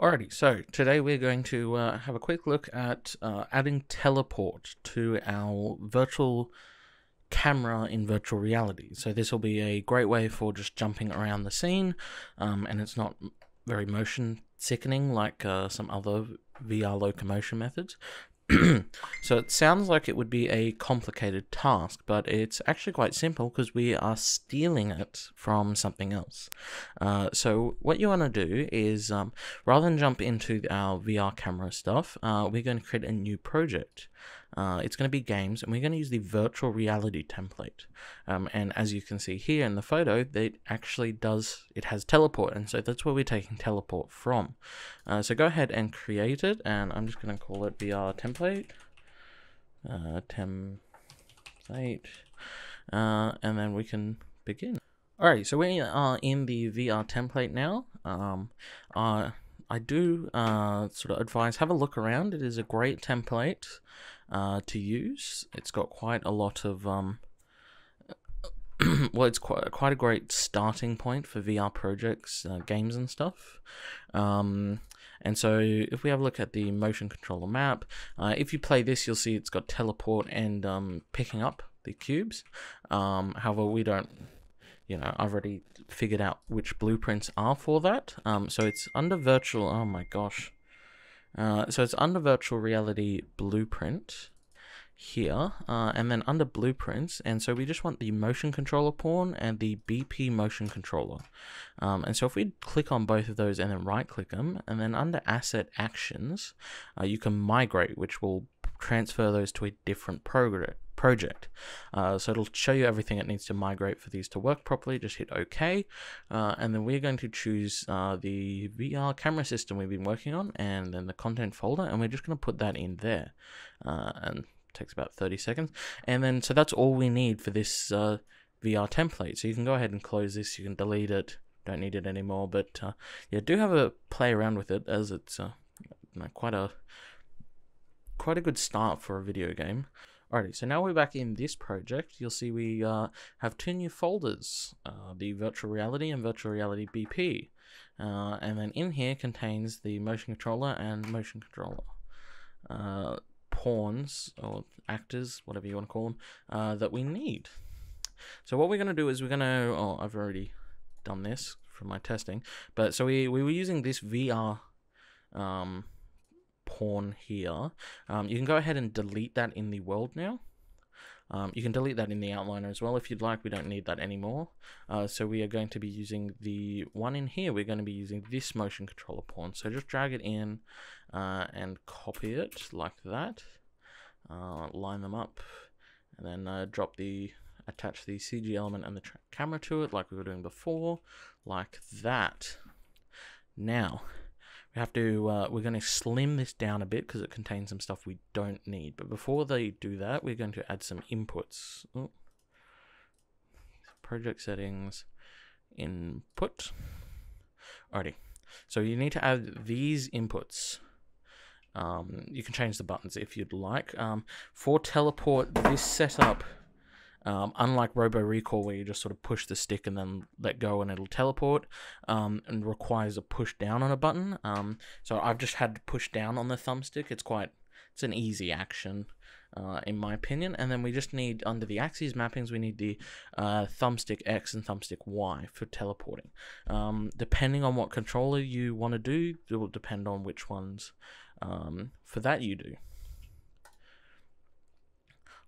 Alrighty, so today we're going to uh, have a quick look at uh, adding teleport to our virtual camera in virtual reality. So this will be a great way for just jumping around the scene, um, and it's not very motion sickening like uh, some other VR locomotion methods. so it sounds like it would be a complicated task, but it's actually quite simple because we are stealing it from something else. Uh, so what you want to do is, um, rather than jump into our VR camera stuff, uh, we're going to create a new project. Uh, it's going to be games, and we're going to use the virtual reality template. Um, and as you can see here in the photo, it actually does, it has teleport, and so that's where we're taking teleport from. Uh, so go ahead and create it, and I'm just going to call it VR template. Uh, template, uh, and then we can begin. Alright, so we are in the VR template now. Um, uh, I do uh, sort of advise have a look around. It is a great template uh, to use. It's got quite a lot of um, well, it's quite quite a great starting point for VR projects, uh, games, and stuff. Um, and so, if we have a look at the motion controller map, uh, if you play this, you'll see it's got teleport and um, picking up the cubes. Um, however, we don't you know, I've already figured out which blueprints are for that. Um, so it's under virtual, oh my gosh. Uh, so it's under virtual reality blueprint here, uh, and then under blueprints, and so we just want the motion controller pawn and the BP motion controller. Um, and so if we click on both of those and then right click them, and then under asset actions, uh, you can migrate, which will transfer those to a different program project. Uh, so it'll show you everything it needs to migrate for these to work properly. Just hit OK. Uh, and then we're going to choose uh, the VR camera system we've been working on and then the content folder. And we're just going to put that in there. Uh, and takes about 30 seconds. And then, so that's all we need for this uh, VR template. So you can go ahead and close this. You can delete it. Don't need it anymore. But uh, yeah, do have a play around with it as it's quite a quite a good start for a video game. Alrighty, so now we're back in this project. You'll see we uh, have two new folders, uh, the virtual reality and virtual reality BP. Uh, and then in here contains the motion controller and motion controller uh, pawns or actors, whatever you want to call them, uh, that we need. So what we're going to do is we're going to, oh, I've already done this from my testing, but so we, we were using this VR um, pawn here. Um, you can go ahead and delete that in the world now. Um, you can delete that in the outliner as well if you'd like. We don't need that anymore. Uh, so we are going to be using the one in here. We're going to be using this motion controller pawn. So just drag it in uh, and copy it like that. Uh, line them up and then uh, drop the attach the CG element and the track camera to it like we were doing before, like that. Now, we have to uh, we're going to slim this down a bit because it contains some stuff we don't need. But before they do that we're going to add some inputs. Oh. project settings input. Alrighty. So you need to add these inputs. Um, you can change the buttons if you'd like. Um, for teleport this setup um, unlike Robo Recall, where you just sort of push the stick and then let go and it'll teleport, um, and requires a push down on a button. Um, so I've just had to push down on the thumbstick. It's quite, it's an easy action, uh, in my opinion. And then we just need under the axes mappings, we need the uh, thumbstick X and thumbstick Y for teleporting. Um, depending on what controller you want to do, it will depend on which ones um, for that you do.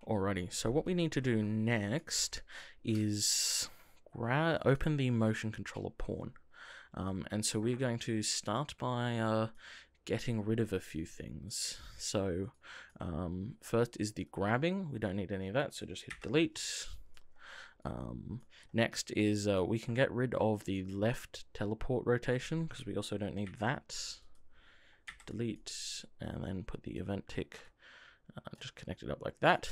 Alrighty, so what we need to do next is grab open the motion controller pawn. Um, and so we're going to start by uh, getting rid of a few things. So um, first is the grabbing. We don't need any of that, so just hit delete. Um, next is uh, we can get rid of the left teleport rotation because we also don't need that. Delete and then put the event tick, uh, just connect it up like that.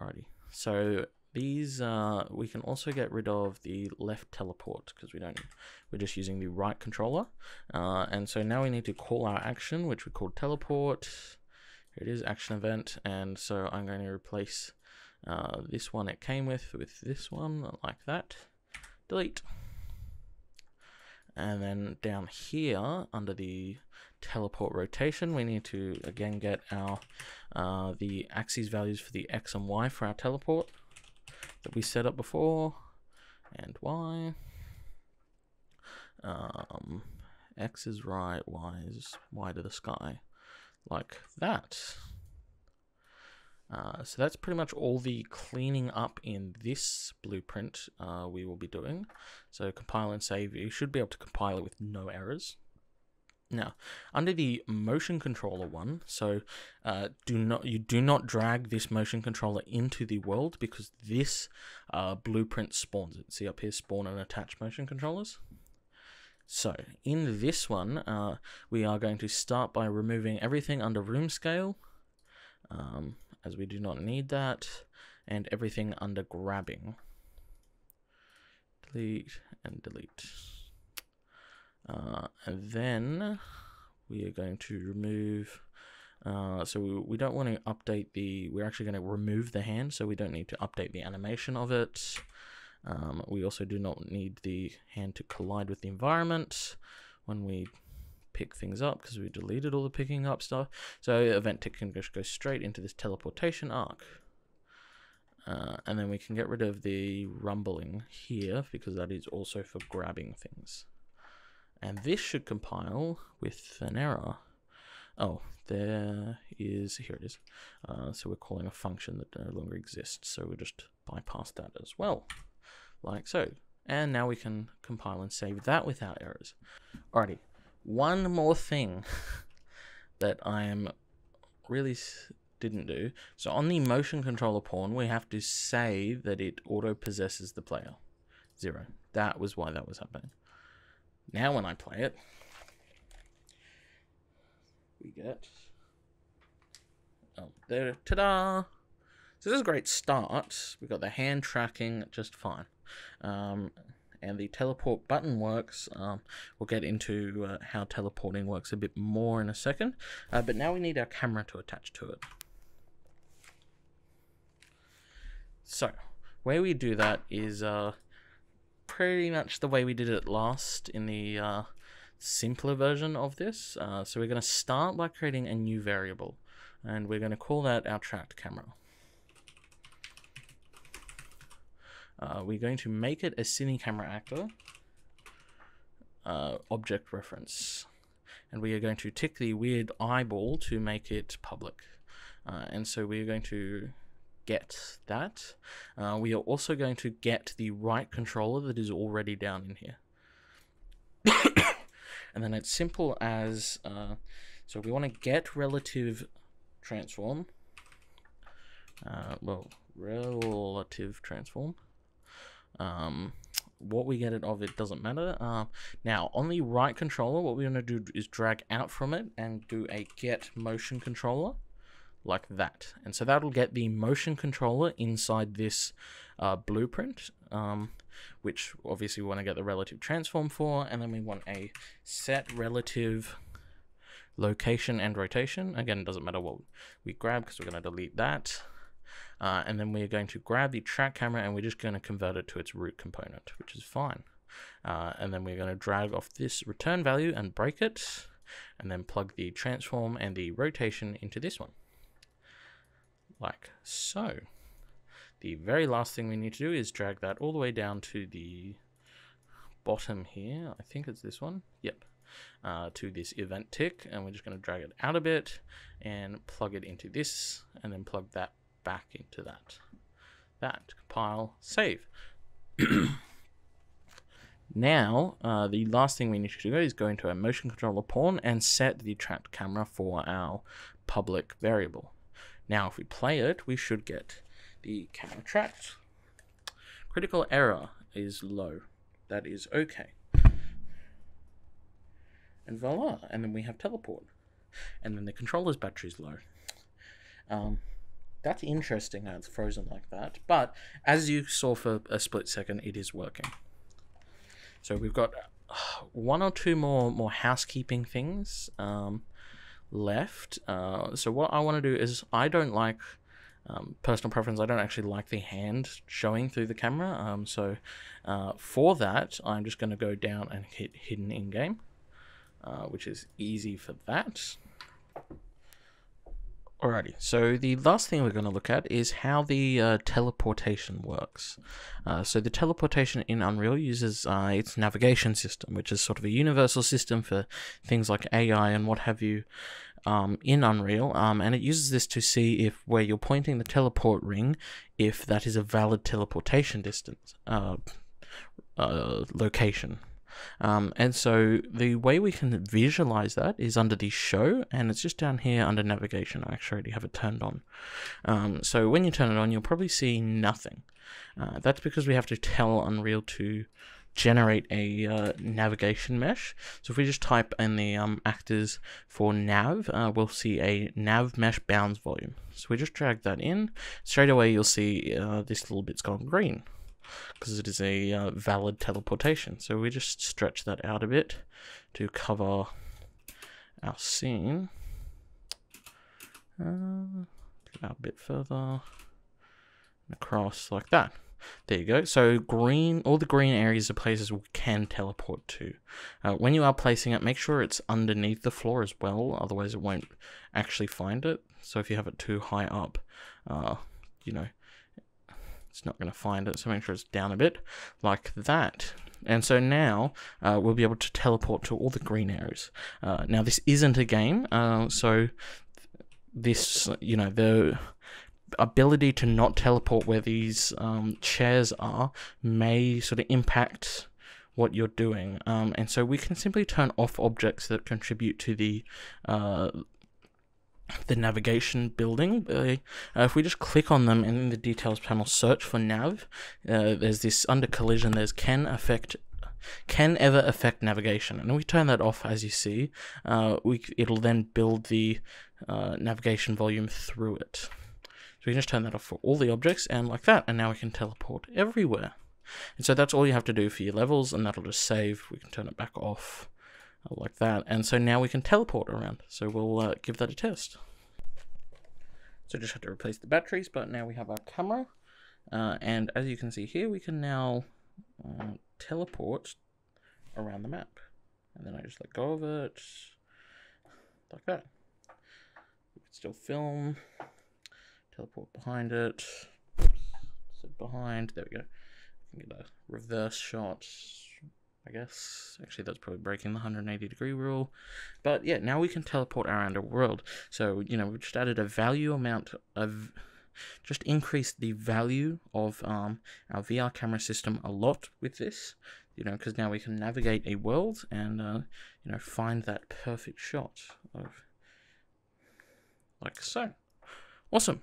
Alrighty. So these uh, we can also get rid of the left teleport because we don't we're just using the right controller. Uh, and so now we need to call our action which we call teleport. Here it is action event. And so I'm going to replace uh, this one it came with with this one like that. Delete And then down here under the teleport rotation, we need to again get our uh, the axes values for the x and y for our teleport that we set up before, and y. Um, x is right, y is y to the sky, like that. Uh, so that's pretty much all the cleaning up in this blueprint uh, we will be doing. So compile and save, you should be able to compile it with no errors. Now, under the motion controller one, so uh, do not you do not drag this motion controller into the world because this uh, blueprint spawns it. See up here, spawn and attach motion controllers. So in this one, uh, we are going to start by removing everything under room scale, um, as we do not need that, and everything under grabbing. Delete and delete. Uh, and then we are going to remove, uh, so we, we don't want to update the, we're actually going to remove the hand, so we don't need to update the animation of it. Um, we also do not need the hand to collide with the environment when we pick things up because we deleted all the picking up stuff. So event tick can just go straight into this teleportation arc. Uh, and then we can get rid of the rumbling here because that is also for grabbing things. And this should compile with an error. Oh, there is, here it is. Uh, so we're calling a function that no longer exists. So we just bypass that as well, like so. And now we can compile and save that without errors. Alrighty, one more thing that I am really didn't do. So on the motion controller pawn, we have to say that it auto possesses the player. Zero. That was why that was happening. Now when I play it, we get, oh, there, ta-da! So this is a great start. We've got the hand tracking just fine. Um, and the teleport button works. Um, we'll get into uh, how teleporting works a bit more in a second. Uh, but now we need our camera to attach to it. So, way we do that is uh, pretty much the way we did it last in the uh, simpler version of this. Uh, so we're going to start by creating a new variable. And we're going to call that our tracked camera. Uh, we're going to make it a cine camera actor uh, object reference. And we are going to tick the weird eyeball to make it public. Uh, and so we're going to get that. Uh, we are also going to get the right controller that is already down in here. and then it's simple as, uh, so we want to get relative transform. Uh, well, relative transform. Um, what we get it of it doesn't matter. Um, now, on the right controller, what we're going to do is drag out from it and do a get motion controller like that. And so that'll get the motion controller inside this uh, blueprint, um, which obviously we want to get the relative transform for, and then we want a set relative location and rotation. Again, it doesn't matter what we grab because we're going to delete that. Uh, and then we're going to grab the track camera and we're just going to convert it to its root component, which is fine. Uh, and then we're going to drag off this return value and break it, and then plug the transform and the rotation into this one. Like so. The very last thing we need to do is drag that all the way down to the bottom here. I think it's this one. Yep. Uh, to this event tick, and we're just going to drag it out a bit and plug it into this, and then plug that back into that. That, compile, save. now, uh, the last thing we need to do is go into our motion controller pawn and set the tracked camera for our public variable. Now, if we play it, we should get the camera tracked. Critical error is low. That is okay. And voila, and then we have teleport. And then the controller's battery is low. Um, that's interesting how it's frozen like that. But as you saw for a split second, it is working. So we've got uh, one or two more more housekeeping things um, left. Uh, so what I want to do is I don't like um, personal preference, I don't actually like the hand showing through the camera. Um, so uh, for that, I'm just going to go down and hit hidden in game, uh, which is easy for that. Alrighty, so the last thing we're going to look at is how the uh, teleportation works. Uh, so the teleportation in Unreal uses uh, its navigation system, which is sort of a universal system for things like AI and what have you um, in Unreal, um, and it uses this to see if where you're pointing the teleport ring, if that is a valid teleportation distance uh, uh, location. Um, and so the way we can visualize that is under the show, and it's just down here under navigation. I actually already have it turned on. Um, so when you turn it on, you'll probably see nothing. Uh, that's because we have to tell Unreal to generate a uh, navigation mesh. So if we just type in the um, actors for nav, uh, we'll see a nav mesh bounds volume. So we just drag that in. Straight away, you'll see uh, this little bit's gone green because it is a uh, valid teleportation. So we just stretch that out a bit to cover our scene. Uh, a bit further across like that. There you go. So green, all the green areas are places we can teleport to. Uh, when you are placing it, make sure it's underneath the floor as well, otherwise it won't actually find it. So if you have it too high up, uh, you know, it's not going to find it. So make sure it's down a bit, like that. And so now uh, we'll be able to teleport to all the green areas. Uh, now this isn't a game, uh, so this, you know, the ability to not teleport where these um, chairs are may sort of impact what you're doing. Um, and so we can simply turn off objects that contribute to the uh, the navigation building. Uh, if we just click on them and in the details panel search for nav, uh, there's this under collision, there's can affect can ever affect navigation and we turn that off as you see uh, we it'll then build the uh, navigation volume through it so we can just turn that off for all the objects and like that, and now we can teleport everywhere. And so that's all you have to do for your levels, and that'll just save. We can turn it back off uh, like that. And so now we can teleport around. So we'll uh, give that a test. So just have to replace the batteries, but now we have our camera. Uh, and as you can see here, we can now uh, teleport around the map. And then I just let go of it, like that. We can still film teleport behind it, sit behind, there we go. Get a reverse shot, I guess. Actually, that's probably breaking the 180 degree rule. But yeah, now we can teleport around a world. So, you know, we've just added a value amount of, just increased the value of um, our VR camera system a lot with this. You know, because now we can navigate a world and, uh, you know, find that perfect shot of, like so. Awesome.